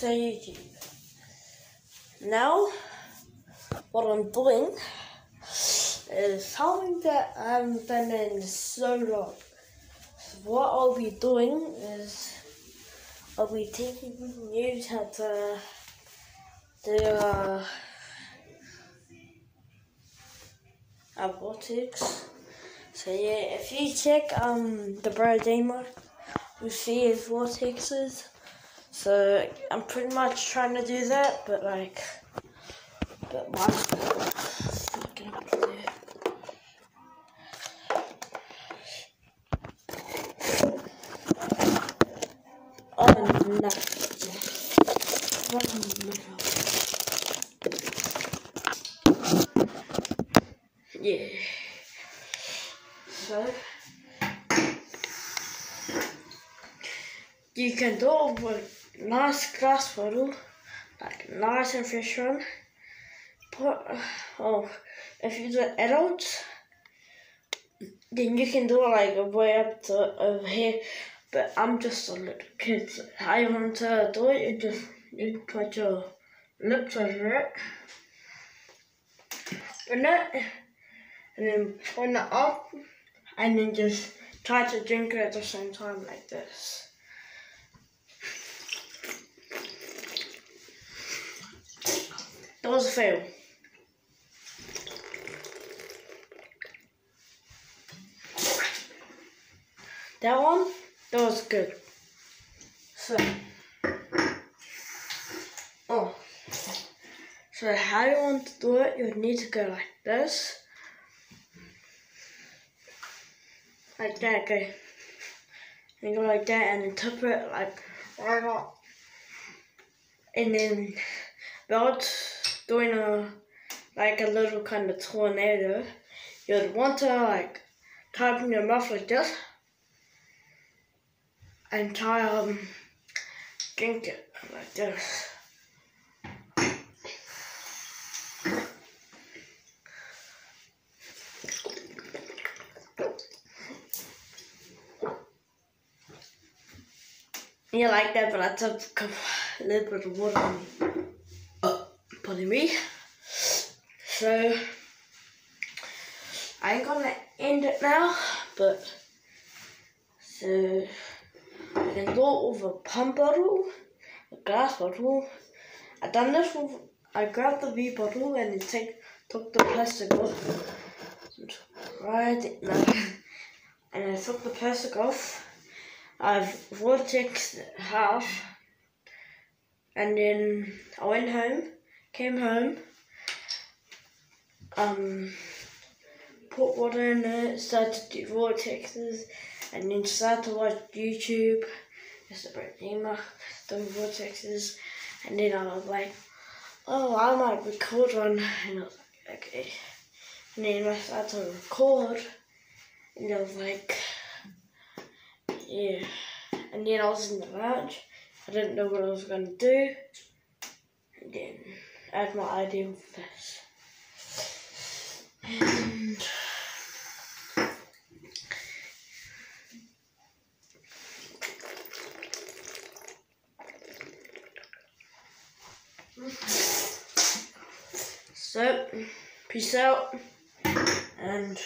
to YouTube. Now, what I'm doing is something that I haven't done in so long. So what I'll be doing is I'll be taking you how to do uh, robotics. So yeah, if you check um the Brodema, you see his vortexes. So I'm pretty much trying to do that, but like, but do. Oh no. Yeah. So you can do it nice glass bottle, like nice and fresh one. Put uh, oh, if you do adults, then you can do like way up to over here. But I'm just a little kid. You want to do it? You just you put your lips over it, and it, and then turn it up, and then just try to drink it at the same time like this. That was a fail. That one, that was good. So, oh, so how you want to do it? You need to go like this, like that. Go, and go like that, and it like right up, and then about doing a like a little kind of tornado, you'd want to like open your mouth like this and try um drink it like this. You like that, but I took a little bit of water on me. Pardon me. So, I'm gonna end it now, but so I can it with a pump bottle, a glass bottle. I done this with, I grabbed the V bottle and then take, took the plastic off. Right now. And I took the plastic off. I've vortex half. And then I went home, came home, um, put water in it, started to do vortexes, and then started to watch YouTube, just about Gamer, doing vortexes, and then I was like, oh, I might record one, and I was like, okay. And then I started to record, and I was like, yeah. And then I was in the lounge, I didn't know what I was going to do, and then Had my idea with this. And So, peace out, and